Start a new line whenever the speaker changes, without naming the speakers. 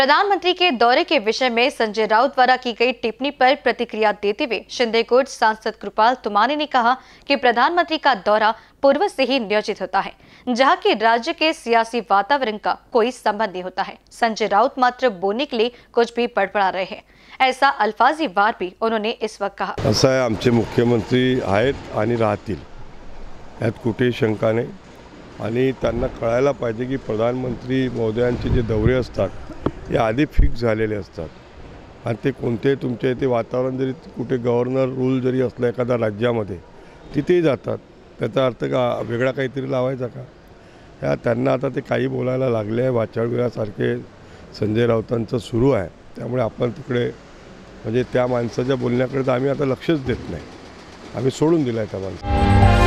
प्रधानमंत्री के दौरे के विषय में संजय राउत द्वारा की गई टिप्पणी पर प्रतिक्रिया देते हुए शिंदेकोट सांसद कृपाल तुमानी ने कहा कि प्रधानमंत्री का दौरा पूर्व से ही नियोजित होता है, जहाँ की राज्य के सियासी वातावरण का कोई संबंध नहीं होता है। संजय राउत मात्र बोलने के लिए कुछ भी बड़बड़ा रहे हैं। ऐसा अल्फाजी वार भी उन्होंने इस वक्त कहा।
मुख्यमंत्री आहेत शंका नाही. आणि की प्रधानमंत्री महोदयांचे जे दौरे हे आधी फिक्स झालेले असतात. आणि ते कोणते तुमच्या इथे वातावरण जरी कुठे गव्हर्नर रूल जरी असलं एखाद्या राज्यामध्ये तिथेही जातात. त्याचा अर्थ का वेगळा काहीतरी लावायचा का? ह्या त्यांना आता ते काही बोलायला लागले आहे. वाचाळविळासारखे संजय राऊतांचं सुरू आहे. त्यामुळे आपण तिकडे म्हणजे त्या माणसाच्या बोलण्याकडे तर आम्ही आता लक्षच देत नाही. आम्ही सोडून दिलं आहे त्या माणसाला.